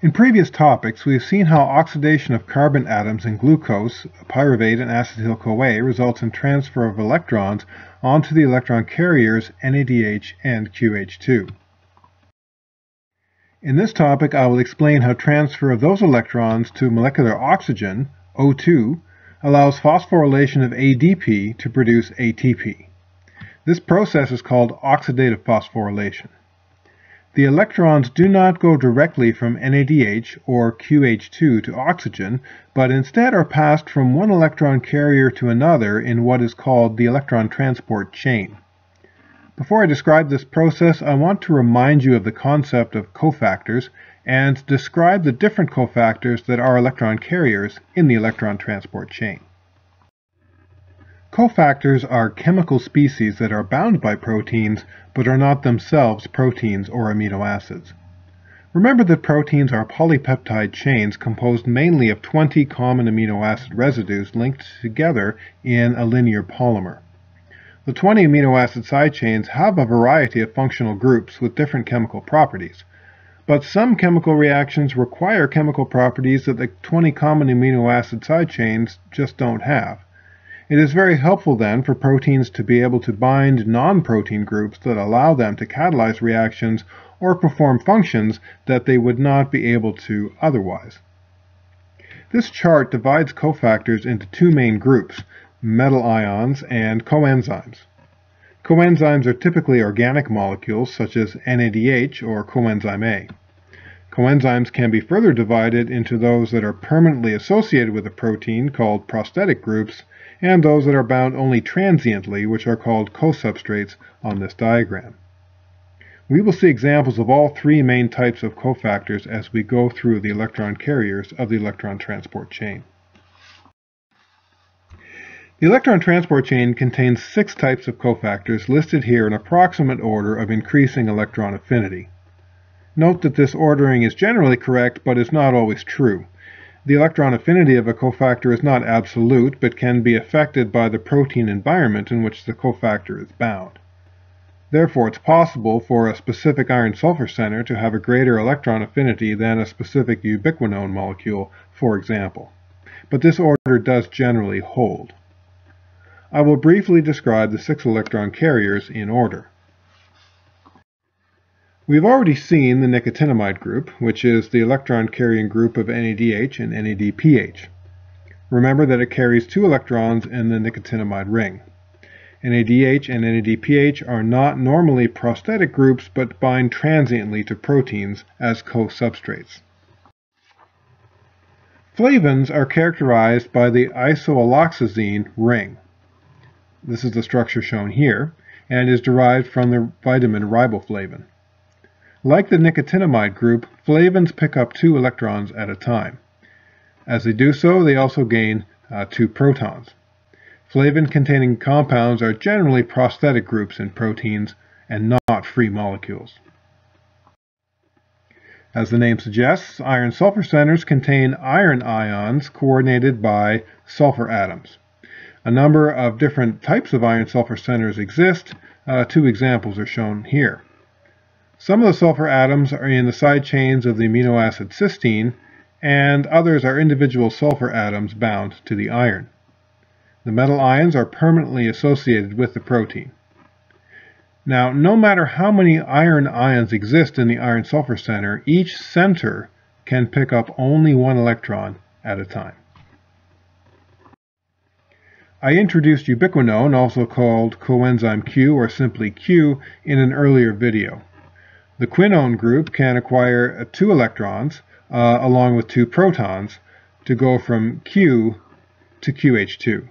In previous topics, we have seen how oxidation of carbon atoms in glucose, pyruvate, and acetyl-CoA results in transfer of electrons onto the electron carriers NADH and QH2. In this topic, I will explain how transfer of those electrons to molecular oxygen, O2, allows phosphorylation of ADP to produce ATP. This process is called oxidative phosphorylation. The electrons do not go directly from NADH or QH2 to oxygen, but instead are passed from one electron carrier to another in what is called the electron transport chain. Before I describe this process, I want to remind you of the concept of cofactors and describe the different cofactors that are electron carriers in the electron transport chain. Cofactors are chemical species that are bound by proteins but are not themselves proteins or amino acids. Remember that proteins are polypeptide chains composed mainly of 20 common amino acid residues linked together in a linear polymer. The 20 amino acid side chains have a variety of functional groups with different chemical properties, but some chemical reactions require chemical properties that the 20 common amino acid side chains just don't have. It is very helpful then for proteins to be able to bind non-protein groups that allow them to catalyze reactions or perform functions that they would not be able to otherwise. This chart divides cofactors into two main groups, metal ions and coenzymes. Coenzymes are typically organic molecules such as NADH or coenzyme A. Coenzymes can be further divided into those that are permanently associated with a protein called prosthetic groups and those that are bound only transiently, which are called cosubstrates on this diagram. We will see examples of all three main types of cofactors as we go through the electron carriers of the electron transport chain. The electron transport chain contains six types of cofactors listed here in approximate order of increasing electron affinity. Note that this ordering is generally correct but is not always true. The electron affinity of a cofactor is not absolute, but can be affected by the protein environment in which the cofactor is bound. Therefore, it's possible for a specific iron-sulfur center to have a greater electron affinity than a specific ubiquinone molecule, for example. But this order does generally hold. I will briefly describe the six electron carriers in order. We've already seen the nicotinamide group, which is the electron-carrying group of NADH and NADPH. Remember that it carries two electrons in the nicotinamide ring. NADH and NADPH are not normally prosthetic groups but bind transiently to proteins as co-substrates. Flavins are characterized by the isoalloxazine ring. This is the structure shown here, and is derived from the vitamin riboflavin. Like the nicotinamide group, flavins pick up two electrons at a time. As they do so, they also gain uh, two protons. Flavin-containing compounds are generally prosthetic groups in proteins and not free molecules. As the name suggests, iron-sulfur centers contain iron ions coordinated by sulfur atoms. A number of different types of iron-sulfur centers exist. Uh, two examples are shown here. Some of the sulfur atoms are in the side chains of the amino acid cysteine, and others are individual sulfur atoms bound to the iron. The metal ions are permanently associated with the protein. Now, no matter how many iron ions exist in the iron-sulfur center, each center can pick up only one electron at a time. I introduced ubiquinone, also called coenzyme Q or simply Q, in an earlier video. The quinone group can acquire two electrons uh, along with two protons to go from Q to QH2.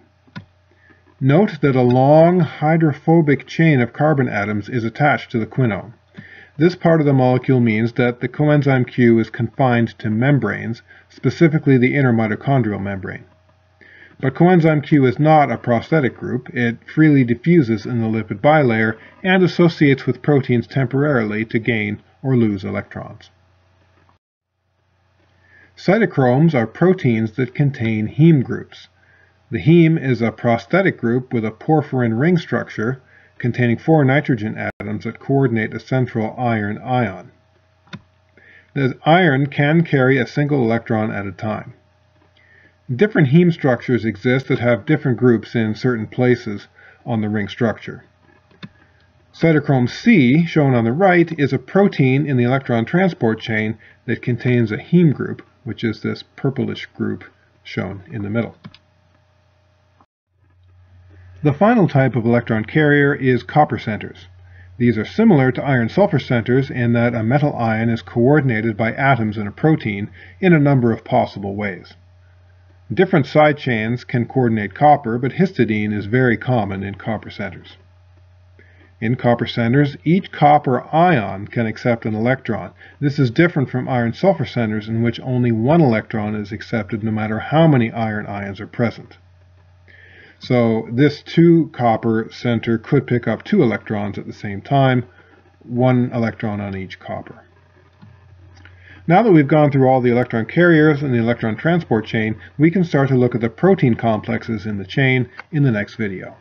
Note that a long hydrophobic chain of carbon atoms is attached to the quinone. This part of the molecule means that the coenzyme Q is confined to membranes, specifically the inner mitochondrial membrane. But coenzyme Q is not a prosthetic group. It freely diffuses in the lipid bilayer and associates with proteins temporarily to gain or lose electrons. Cytochromes are proteins that contain heme groups. The heme is a prosthetic group with a porphyrin ring structure containing four nitrogen atoms that coordinate a central iron ion. the iron can carry a single electron at a time. Different heme structures exist that have different groups in certain places on the ring structure. Cytochrome C, shown on the right, is a protein in the electron transport chain that contains a heme group, which is this purplish group shown in the middle. The final type of electron carrier is copper centers. These are similar to iron-sulfur centers in that a metal ion is coordinated by atoms in a protein in a number of possible ways. Different side chains can coordinate copper, but histidine is very common in copper centers. In copper centers, each copper ion can accept an electron. This is different from iron-sulfur centers in which only one electron is accepted no matter how many iron ions are present. So this 2 copper center could pick up two electrons at the same time, one electron on each copper. Now that we've gone through all the electron carriers and the electron transport chain, we can start to look at the protein complexes in the chain in the next video.